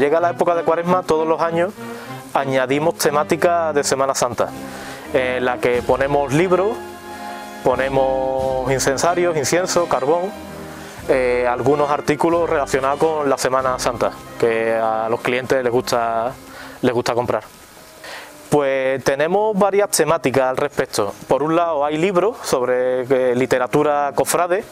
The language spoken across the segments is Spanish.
llega la época de cuaresma, todos los años añadimos temática de Semana Santa, en la que ponemos libros, ponemos incensarios, incienso, carbón, eh, algunos artículos relacionados con la Semana Santa, que a los clientes les gusta, les gusta comprar. Pues tenemos varias temáticas al respecto. Por un lado hay libros sobre eh, literatura cofrade,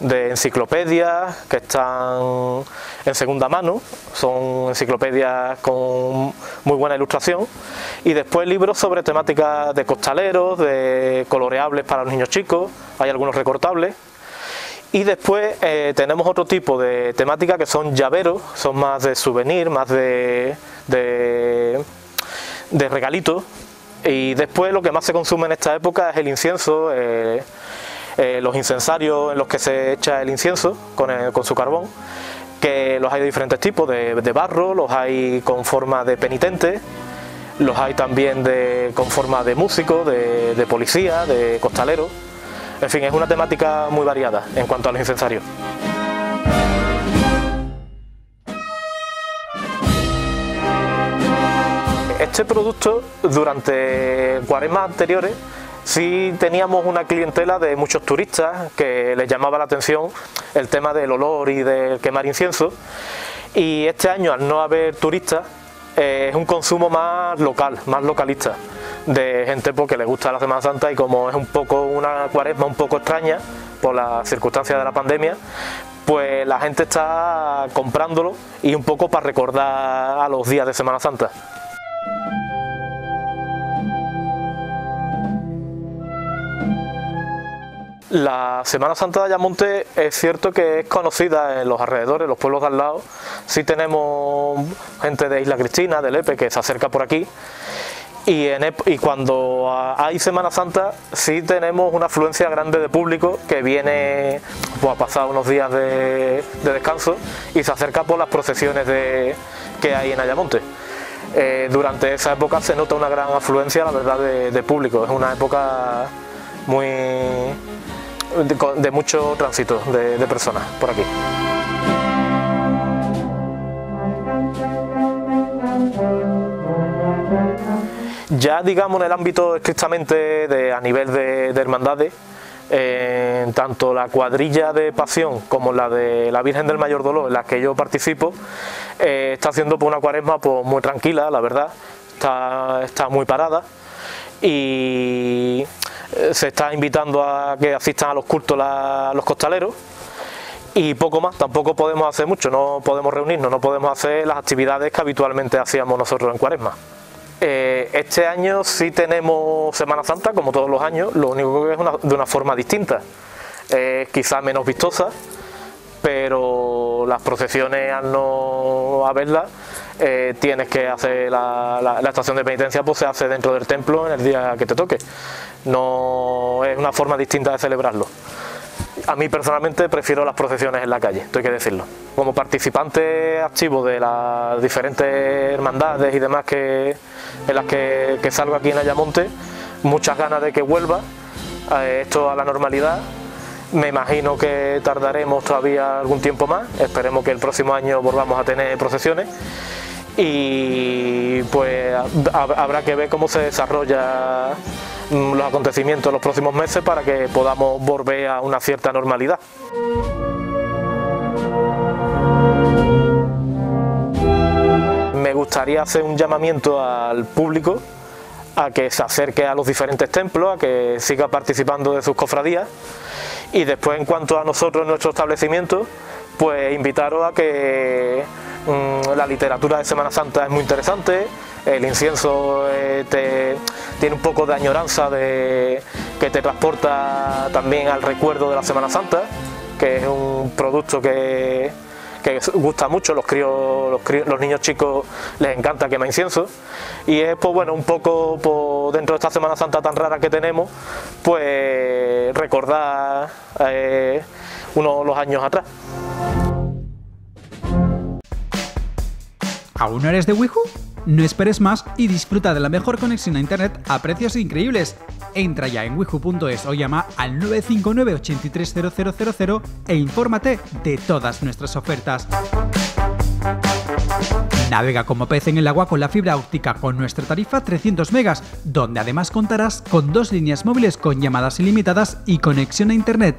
de enciclopedias que están en segunda mano, son enciclopedias con muy buena ilustración. Y después libros sobre temáticas de costaleros, de coloreables para los niños chicos, hay algunos recortables. Y después eh, tenemos otro tipo de temática que son llaveros, son más de souvenir, más de, de, de regalitos. Y después lo que más se consume en esta época es el incienso, eh, eh, los incensarios en los que se echa el incienso con, su carbón, que los hay de diferentes tipos, de, barro, los hay con forma de penitente, los hay también de, con forma de músico, de, de policía, de costalero, en fin, es una temática muy variada en cuanto a los incensarios. Este producto durante cuaresmas anteriores sí teníamos una clientela de muchos turistas que les llamaba la atención el tema del olor y del quemar incienso y este año al no haber turistas eh, es un consumo más local, más localista de gente porque le gusta la Semana Santa y como es un poco una cuaresma un poco extraña por las circunstancias de la pandemia pues la gente está comprándolo y un poco para recordar a los días de Semana Santa. La Semana Santa de Ayamonte es cierto que es conocida en los alrededores, en los pueblos de al lado. Sí tenemos gente de Isla Cristina, de Lepe, que se acerca por aquí. Y, cuando hay Semana Santa sí tenemos una afluencia grande de público que viene pues, a pasar unos días de, descanso y se acerca por las procesiones que hay en Ayamonte. Eh, durante esa época se nota una gran afluencia, la verdad, de público. Es una época muy, de, mucho tránsito de, personas por aquí. Ya digamos en el ámbito estrictamente de, a nivel de, hermandades, eh, tanto la cuadrilla de pasión como la de la Virgen del Mayor Dolor en la que yo participo, eh, está haciendo por una cuaresma pues, muy tranquila, la verdad, está, está muy parada y se está invitando a que asistan a los cultos los costaleros y poco más, tampoco podemos hacer mucho, no podemos reunirnos, no podemos hacer las actividades que habitualmente hacíamos nosotros en Cuaresma. Eh, este año sí tenemos Semana Santa, como todos los años, lo único que es de una forma distinta, eh, quizá menos vistosa, pero las procesiones al no haberlas, eh, tienes que hacer la, estación de penitencia, pues se hace dentro del templo en el día que te toque. No es una forma distinta de celebrarlo. A mí personalmente prefiero las procesiones en la calle, tengo que decirlo. Como participante activo de las diferentes hermandades y demás que, en las que, salgo aquí en Ayamonte, muchas ganas de que vuelva eh, esto a la normalidad me imagino que tardaremos todavía algún tiempo más, esperemos que el próximo año volvamos a tener procesiones. Y pues habrá que ver cómo se desarrolla mm, los acontecimientos en los próximos meses para que podamos volver a una cierta normalidad. Me gustaría hacer un llamamiento al público a que se acerque a los diferentes templos, a que siga participando de sus cofradías y después en cuanto a nosotros, nuestro establecimiento, pues invitaros a que mm, la literatura de Semana Santa es muy interesante, el incienso eh, tiene un poco de añoranza de, que te transporta también al recuerdo de la Semana Santa, que es un producto que, que gusta mucho, los, críos, los, niños chicos les encanta quemar incienso. Y es pues bueno un poco pues, dentro de esta Semana Santa tan rara que tenemos pues recordar eh, unos los años atrás. ¿Aún no eres de Wiju? No esperes más y disfruta de la mejor conexión a internet a precios increíbles. Entra ya en wiju.es o llama al 959 830000 e infórmate de todas nuestras ofertas. Navega como pez en el agua con la fibra óptica con nuestra tarifa 300 megas, donde además contarás con dos líneas móviles con llamadas ilimitadas y conexión a internet.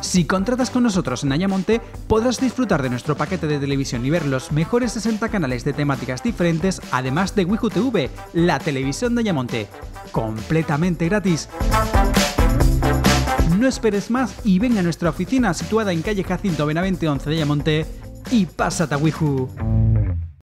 Si contratas con nosotros en Ayamonte, podrás disfrutar de nuestro paquete de televisión y ver los mejores 60 canales de temáticas diferentes, además de Wiju TV, la televisión de Ayamonte. Completamente gratis. No esperes más y ven a nuestra oficina situada en calle Jacinto Benavente 11 de Ayamonte y pásate a Wiju.